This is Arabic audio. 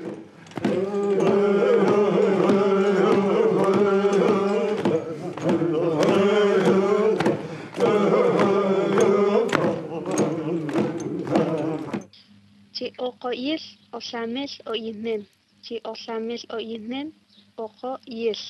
Oqo yes, osames o yenen. Si osames o yenen, oqo yes.